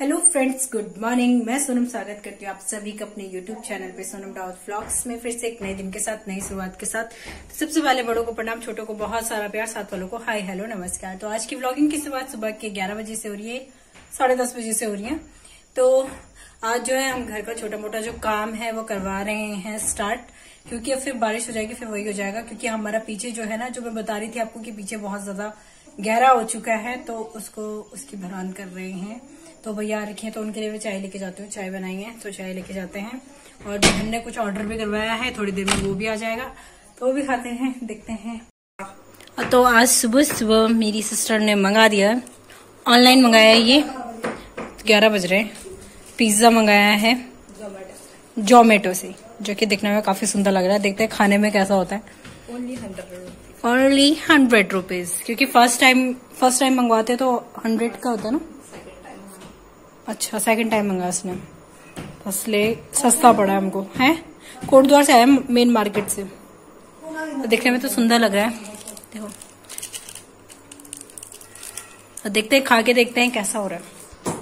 Hello friends good morning मैं सोनम स्वागत करती हूँ आप सभी का अपने यूट्यूब चैनल पे, सोनम डाउट फ्लॉग्स में फिर से एक नए दिन के साथ, नई शुरुआत के साथ। तो सबसे पहले बड़ों को प्रणाम, छोटों को बहुत सारा प्यार, साथ वालों को हाय, हेलो, नमस्कार। तो आज की व्लॉगिंग की शुरुआत सुबह के ग्यारह बजे से हो रही है, साढ़े दस बजे से हो रही है। तो आज जो है, हम घर का छोटा मोटा जो काम है, वो करवा रहे हैं स्टार्ट क्योंकि अब फिर बारिश हो जाएगी, फिर वही हो जाएगा, क्योंकि हमारा पीछे जो है ना, जो मैं बता रही थी आपको कि पीछे बहुत ज़्यादा गहरा हो चुका है तो उसको, उसकी भरान कर रहे हैं। तो भैया रखे हैं तो उनके लिए भी चाय लेके जाती हूँ। चाय बनाएँगे तो चाय लेके जाते हैं। और जो हमने कुछ ऑर्डर भी करवाया है थोड़ी देर में वो भी आ जाएगा। तो वो भी खाते हैं देखते हैं। तो आज सुबह सुबह मेरी सिस्टर ने मंगा दिया। ऑनलाइन मंगाया ये। ग्यारह बज रहे पिज्जा मंगाया है। जोमेटो से जो कि दिखने में काफ़ी सुंदर लग रहा है। देखते हैं खाने में कैसा होता है। ओनली हंड्रेड रुपीज़ क्योंकि फ़र्स्ट टाइम फ़र्स्ट टाइम मंगवाते तो हंड्रेड का होता है ना। अच्छा सेकंड टाइम मंगा इसने इसलिए सस्ता पड़ा है हमको, है? कोटद्वार से आया मेन मार्केट से। देखने में तो सुंदर लग रहा है। देखो। तो देखते हैं खा के देखते हैं कैसा हो रहा है।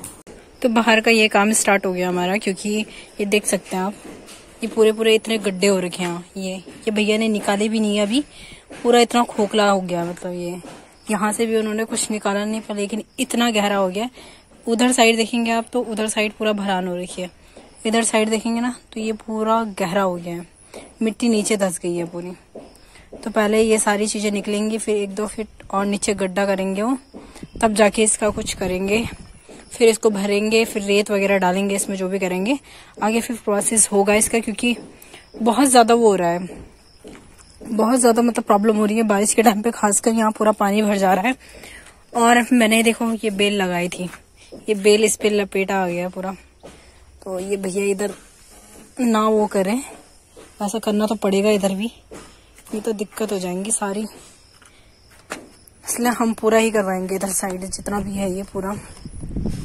तो बाहर का ये काम स्टार्ट हो गया हमारा, क्योंकि ये देख सकते हैं आप। ये पूरे पूरे इतने गड्ढे हो रखे हैं, ये। ये भैया ने निकाले भी नहीं अभी। पूरा इतना खोखला हो गया मतलब ये। यहाँ से भी उन्होंने कुछ निकाला नहीं, पर लेकिन इतना गहरा हो गया। उधर साइड देखेंगे आप तो उधर साइड पूरा भरान हो रखी है। इधर साइड देखेंगे ना तो ये पूरा गहरा हो गया है। मिट्टी नीचे धस गई है पूरी। तो पहले ये सारी चीज़ें निकलेंगी, फिर एक दो फिट और नीचे गड्ढा करेंगे वो। तब जाके इसका कुछ करेंगे। फिर इसको भरेंगे, फिर रेत वगैरह डालेंगे, इसमें जो भी करेंगे। आगे फिर प्रोसेस होगा इसका, क्योंकि बहुत ज़्यादा वो हो रहा है। बहुत ज़्यादा मतलब प्रॉब्लम हो रही है बारिश के टाइम पे, खासकर यहाँ पूरा पानी भर जा रहा है। और मैंने देखो, ये बेल लगाई थी। ये बेल इस पे लपेटा आ गया पूरा। तो ये भैया इधर ना वो करें। ऐसा करना तो पड़ेगा इधर भी। ये तो दिक्कत हो जाएँगी सारी। इसलिए हम पूरा ही करवाएँगे इधर साइड, जितना भी है ये पूरा।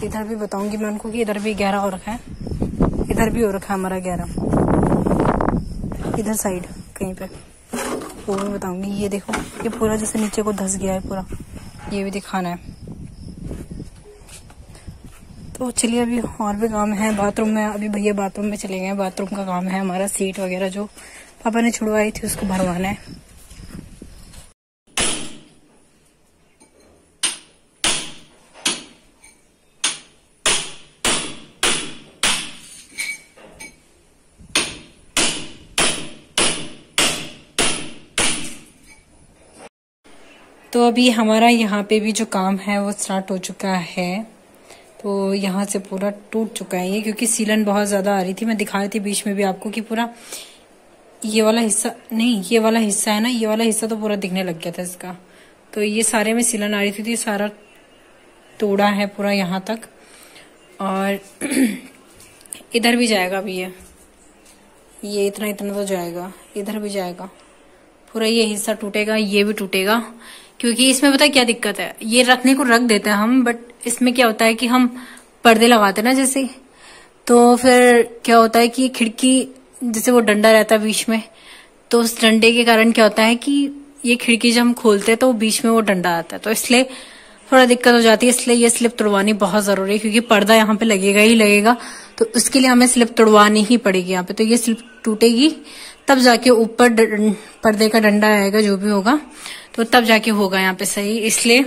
इधर भी बताऊँगी मैं उनको कि इधर भी गहरा हो रखा है। इधर भी हो रखा है हमारा गहरा इधर साइड, कहीं पे। वो मैं बताऊँगी। ये देखो, ये पूरा जैसे नीचे को धस गया है पूरा। ये भी दिखाना है। तो चलिए अभी और भी काम है। बाथरूम में अभी भैया बाथरूम में चले गए बाथरूम का काम है हमारा, सीट वगैरह जो पापा ने छुड़वाई थी उसको भरवाना है। तो अभी हमारा यहाँ पे भी जो काम है वो स्टार्ट हो चुका है। तो यहाँ से पूरा टूट चुका है ये, क्योंकि सीलन बहुत ज़्यादा आ रही थी। मैं दिखा रही थी बीच में भी आपको कि पूरा ये वाला हिस्सा, नहीं, ये वाला हिस्सा है ना, ये वाला हिस्सा तो पूरा दिखने लग गया था इसका। तो ये सारे में सीलन आ रही थी तो ये सारा तोड़ा है पूरा यहाँ तक। और इधर भी जाएगा अभी ये। ये इतना इतना तो जाएगा। इधर भी जाएगा। पूरा ये हिस्सा टूटेगा, ये भी टूटेगा। क्योंकि इसमें पता क्या दिक्कत है? ये रखने को रख देते हैं हम बट इसमें क्या होता है कि हम पर्दे लगाते ना जैसे तो फिर क्या होता है कि खिड़की, जैसे वो डंडा रहता है बीच में तो उस डंडे के कारण क्या होता है कि ये खिड़की जब हम खोलते हैं तो बीच में वो डंडा आता है। तो इसलिए थोड़ा दिक्कत हो जाती है, इसलिए ये स्लिप तोड़वानी बहुत ज़रूरी है, क्योंकि पर्दा यहाँ पे लगेगा ही लगेगा। तो उसके लिए हमें स्लिप तोड़वानी ही पड़ेगी यहाँ पे। तो ये स्लिप टूटेगी, तब जाके ऊपर पर्दे का डंडा आएगा, जो भी होगा तो तब जाके होगा यहाँ पे सही। इसलिए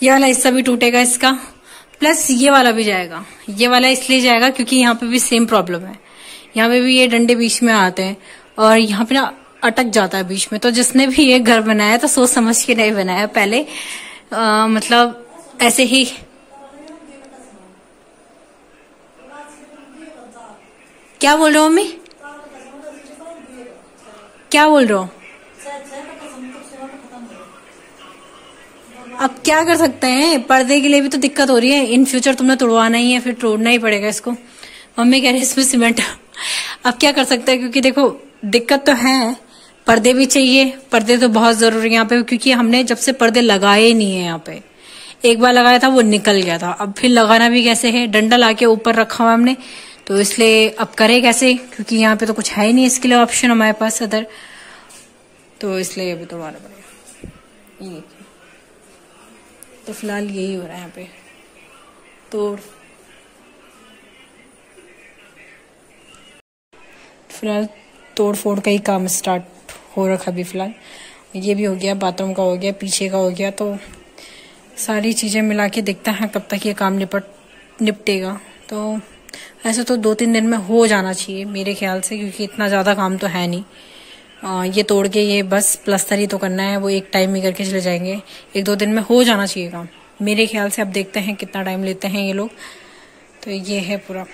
ये वाला हिस्सा भी टूटेगा इसका। प्लस ये वाला भी जाएगा। ये वाला इसलिए जाएगा क्योंकि यहाँ पे भी सेम प्रॉब्लम है। यहाँ पे भी ये डंडे बीच में आते हैं और यहाँ पे ना अटक जाता है बीच में। तो जिसने भी ये घर बनाया तो सोच समझ के नहीं बनाया पहले। आ, मतलब ऐसे ही क्या बोल रहे हो मम्मी? क्या बोल रहे हो? अब क्या कर सकते हैं? पर्दे के लिए भी तो दिक्कत हो रही है। इन फ्यूचर तुमने तोड़वाना ही है, फिर तोड़ना ही पड़ेगा इसको। मम्मी कह रही है, इसमें सीमेंट अब क्या कर सकते हैं? क्योंकि देखो, दिक्कत तो है। पर्दे भी चाहिए। पर्दे तो बहुत ज़रूरी यहाँ पे, क्योंकि हमने जब से पर्दे लगाए नहीं है यहाँ पे। एक बार लगाया था, वो निकल गया था। अब फिर लगाना भी कैसे है? डंडा लाके ऊपर रखा हुआ हमने। तो इसलिए अब करे कैसे? क्योंकि यहाँ पे तो कुछ है ही नहीं इसके लिए ऑप्शन हमारे पास अदर तो इसलिए अभी तो हमारा पड़ेगा। तो फ़िलहाल यही हो रहा है यहाँ पे। तो फ़िलहाल तोड़ फोड़ का ही काम स्टार्ट हो रखा अभी फ़िलहाल। ये भी हो गया बाथरूम का हो गया, पीछे का हो गया तो सारी चीज़ें मिला के देखते हैं कब तक ये काम निपट, निपटेगा। तो ऐसे तो दो तीन दिन में हो जाना चाहिए मेरे ख्याल से, क्योंकि इतना ज़्यादा काम तो है नहीं। आ, ये तोड़ के ये बस प्लस्तर ही तो करना है वो एक टाइम में करके चले जाएँगे। एक दो दिन में हो जाना चाहिए काम। मेरे ख्याल से अब देखते हैं कितना टाइम लेते हैं ये लोग। तो ये है पूरा।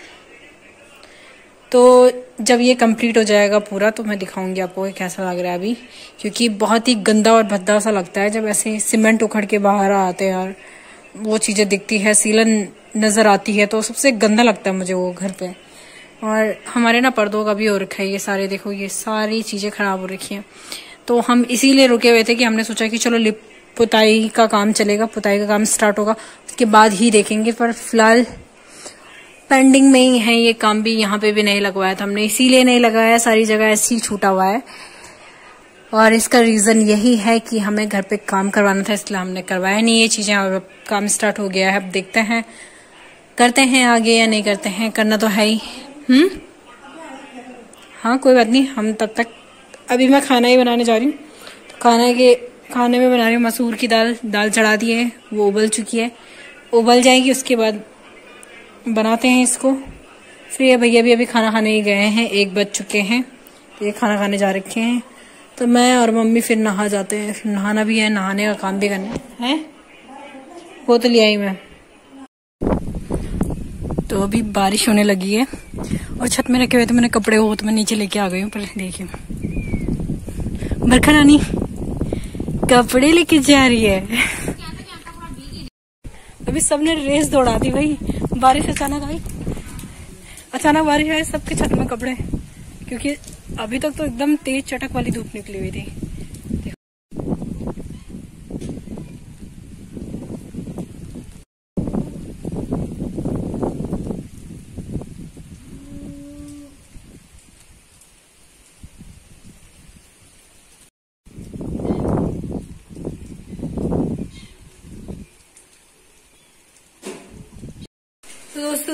तो जब ये कंप्लीट हो जाएगा पूरा तो मैं दिखाऊँगी आपको कैसा लग रहा है अभी। क्योंकि बहुत ही गंदा और भद्दा सा लगता है जब ऐसे सीमेंट उखड़ के बाहर आते हैं और वो चीज़ें दिखती है सीलन नज़र आती है तो सबसे गंदा लगता है मुझे वो घर पे। और हमारे ना पर्दों का भी हो रखा है, ये सारे देखो, ये सारी चीज़ें ख़राब हो रखी हैं। तो हम इसीलिए रुके हुए थे कि हमने सोचा कि चलो लिप, पुताई का काम चलेगा, पुताई का काम स्टार्ट होगा, उसके बाद ही देखेंगे, पर फ़िलहाल पेंडिंग में ही है, ये काम भी यहाँ पे भी नहीं लगवाया था हमने, इसीलिए नहीं लगाया सारी जगह ऐसे ही छूटा हुआ है। और इसका रीजन यही है कि हमें घर पे काम करवाना था, इसलिए हमने करवाया नहीं, ये चीज़ें और अब काम स्टार्ट हो गया है, अब देखते हैं, करते हैं आगे या नहीं करते हैं, करना तो है ही। हम्म? हाँ कोई बात नहीं, हम तब तक, अभी मैं खाना ही बनाने जा रही हूँ। तो खाना के, खाने में बना रही हूँ मसूर की दाल दाल चढ़ा दी है, वो उबल चुकी है। उबल जाएगी, उसके बाद बनाते हैं इसको। फिर ये भैया भी अभी खाना खाने ही गए हैं, एक बज चुके हैं तो ये खाना खाने जा रखे हैं। तो मैं और मम्मी फिर नहा जाते हैं, फिर नहाना भी है, नहाने का काम भी करना है। वो तो लिया ही मैं। तो अभी बारिश होने लगी है। और छत में रखे हुए थे मैंने कपड़े हो तो मैं नीचे लेके आ गई हूँ, पर देखिए। बरखा रानी, कपड़े लेके जा रही है। अभी सबने रेस दौड़ा दी भाई। बारिश अचानक आई। अचानक बारिश आई, सबके छत में कपड़े। क्योंकि अभी तक तो एकदम तेज चटक वाली धूप निकली हुई थी।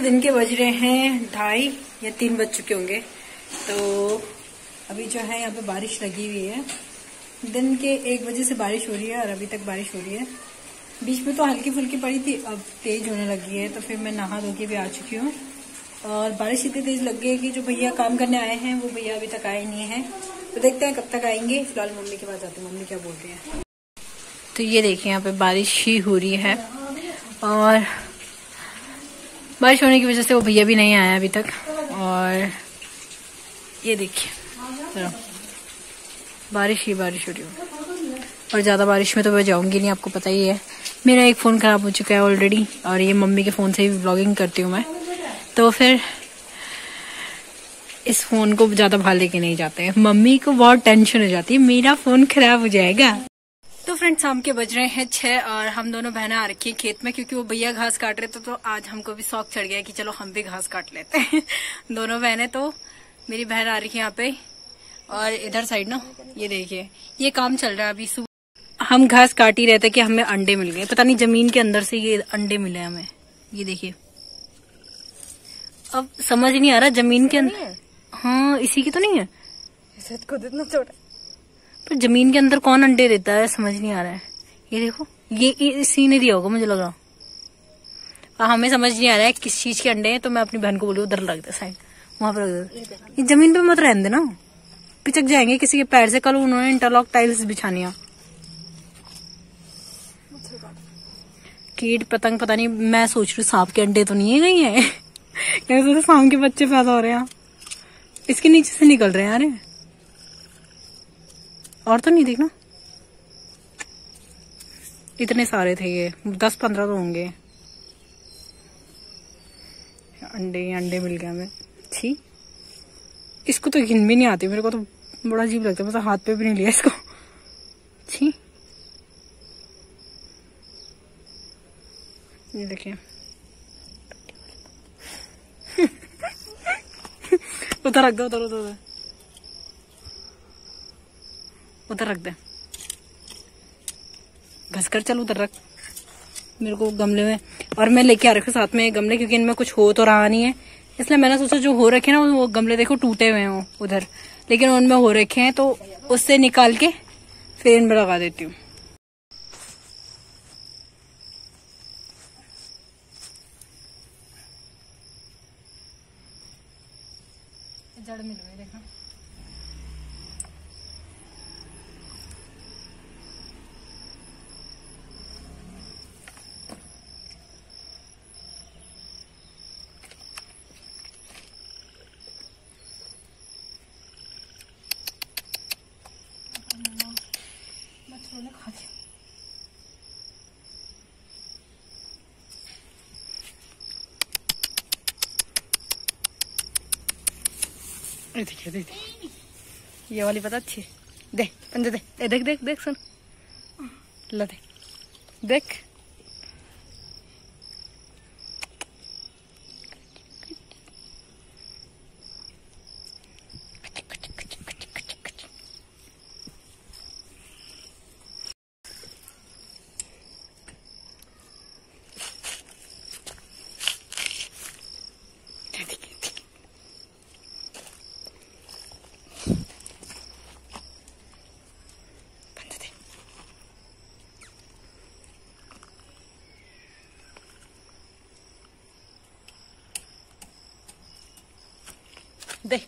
तो दिन के बज रहे हैं ढाई या तीन बज चुके होंगे। तो अभी जो है यहाँ पे बारिश लगी हुई है। दिन के एक बजे से बारिश हो रही है और अभी तक बारिश हो रही है। बीच में तो हल्की फुल्की पड़ी थी, अब तेज होने लगी है तो फिर मैं नहा धो के भी आ चुकी हूँ। और बारिश इतनी तेज लग गई है कि जो भैया काम करने आए हैं, वो भैया अभी तक आए नहीं है। तो देखते हैं कब तक आएँगे। फ़िलहाल मम्मी के पास हैं। मम्मी क्या बोल रही है? तो ये देखिए, यहाँ पे बारिश ही हो रही है। और बारिश होने की वजह से वो भैया भी नहीं आया अभी तक। और ये देखिए। बारिश ही बारिश हो रही हो। और ज़्यादा बारिश में तो मैं जाऊँगी नहीं, आपको पता ही है। मेरा एक फ़ोन ख़राब हो चुका है ऑलरेडी और ये मम्मी के फ़ोन से ही ब्लॉगिंग करती हूँ मैं। तो फिर इस फ़ोन को ज़्यादा भाल लेके नहीं जाते हैं। मम्मी को बहुत टेंशन हो जाती है। मेरा फ़ोन खराब हो जाएगा। फ्रेंड्स शाम के बज रहे हैं छह और हम दोनों बहनें आ रखी है खेत में क्योंकि वो भैया घास काट रहे थे तो आज हमको भी शौक चढ़ गया कि चलो हम भी घास काट लेते हैं। दोनों बहनें तो मेरी बहन आ रही है यहाँ पे और इधर साइड ना ये देखिए ये काम चल रहा है अभी सुबह। हम घास काट ही रहे थे कि हमें अंडे मिल गए। पता नहीं ज़मीन के अंदर से ये अंडे मिले हमें। ये देखिए। अब समझ नहीं आ रहा ज़मीन के अंदर हाँ। इसी की तो नहीं है। खुद इतना छोटा पर ज़मीन के अंदर कौन अंडे देता है समझ नहीं आ रहा है। ये देखो ये ने दिया होगा मुझे लग। रहा हमें समझ नहीं आ रहा है किस चीज़ के अंडे हैं तो मैं अपनी बहन को बोली उधर रख दे साइड। वहाँ पर रख दे। ये ज़मीन पे मत रहने देना। पिचक जाएँगे किसी के पैर से। कल उन्होंने इंटरलॉक टाइल्स बिछानिया। कीट पतंग पता नहीं मैं सोच रही हूँ सांप के अंडे तो नहीं है गई है? तो सांप के बच्चे पैदा हो रहे हैं। इसके नीचे से निकल रहे हैं यार और तो नहीं देखना। इतने सारे थे ये। दस पंद्रह तो होंगे। अंडे अंडे मिल गए हमें। छी। इसको तो गिन भी नहीं आती। मेरे को तो बड़ा अजीब लगता है। मतलब हाथ पे भी नहीं लिया इसको। छी। ये देखिए। उधर रख दो, उधर उधर उधर। उधर रख दे। घस कर चल उधर रख। मेरे को गमले में और मैं लेके आ रखा साथ में गमले, क्योंकि इनमें कुछ हो तो रहा नहीं है। इसलिए मैंने सोचा जो हो रखे ना, वो गमले देखो टूटे हुए हैं उधर। लेकिन उनमें हो रखे हैं तो उससे निकाल के फिर इनमें लगा देती हूँ। जड़ मिल गई देखा? देखिए देख ये वाली पता अच्छी देख पंजे दे। देख देख देख, सुन। ला देख देख। दे।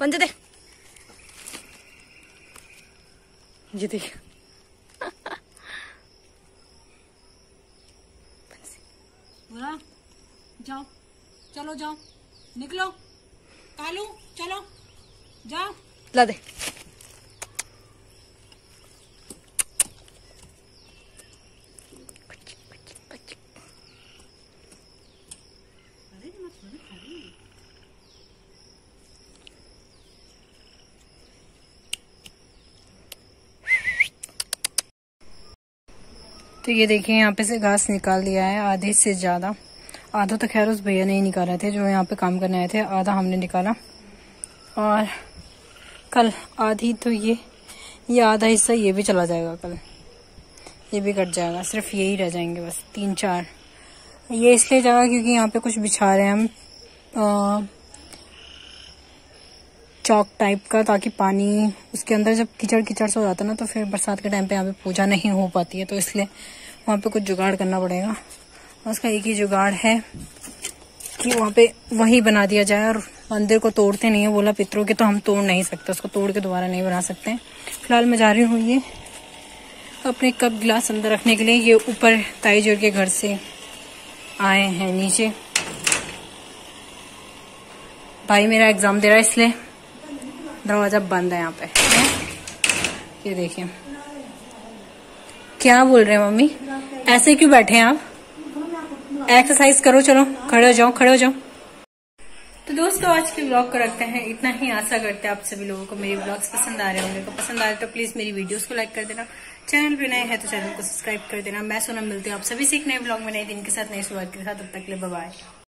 पंजे दे। ये देख। जाओ। चलो जाओ। निकलो। कालू चलो। जाओ। ला दे। तो ये देखिए यहाँ पे से घास निकाल दिया है आधे से ज़्यादा। आधा तो खैर उस भैया ने ही निकाला थे जो यहाँ पे काम करने आए थे, आधा हमने निकाला। और कल आधी तो ये ये आधा हिस्सा ये भी चला जाएगा कल। ये भी कट जाएगा, सिर्फ़ यही रह जाएँगे बस, तीन चार। ये इसलिए जाएगा क्योंकि यहाँ पे कुछ बिछा रहे हैं हम चौक टाइप का, ताकि पानी उसके अंदर जब कीचड़ कीचड़ से हो जाता है ना तो फिर बरसात के टाइम पे यहाँ पे पूजा नहीं हो पाती है तो इसलिए वहाँ पे कुछ जुगाड़ करना पड़ेगा। उसका एक ही जुगाड़ है कि वहाँ पे वही बना दिया जाए और मंदिर को तोड़ते नहीं है। बोला पितरों के तो हम तोड़ नहीं सकते, उसको तोड़ के दोबारा नहीं बना सकते फ़िलहाल मैं जा रही हूँ ये अपने कप गिलास अंदर रखने के लिए। ये ऊपर ताई ज़ोर के घर से आए हैं, नीचे। भाई मेरा एग्ज़ाम दे रहा है इसलिए दरवाज़ा बंद है यहाँ पे। ये देखिए। क्या बोल रहे हैं मम्मी? ऐसे क्यों बैठे हैं आप? एक्सरसाइज करो, चलो। खड़े हो जाओ, खड़े हो जाओ। तो दोस्तों, आज के ब्लॉग को रखते हैं। इतना ही आशा करते हैं आप सभी लोगों को मेरे ब्लॉग्स पसंद आ रहे होंगे। तो पसंद आ रहे तो प्लीज़ मेरी वीडियोस को लाइक कर देना। चैनल पे नए हैं तो चैनल को सब्सक्राइब कर देना। मैं सोना मिलती हूँ आप सभी से एक नए ब्लॉग में, नए दिन के साथ नई शुरुआत के साथ। तब तक ले बाय